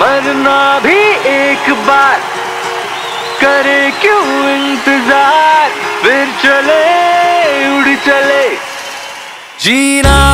मरना भी एक बार। करे क्यों इंतज़ार? फिर चले उड़ चले। जीना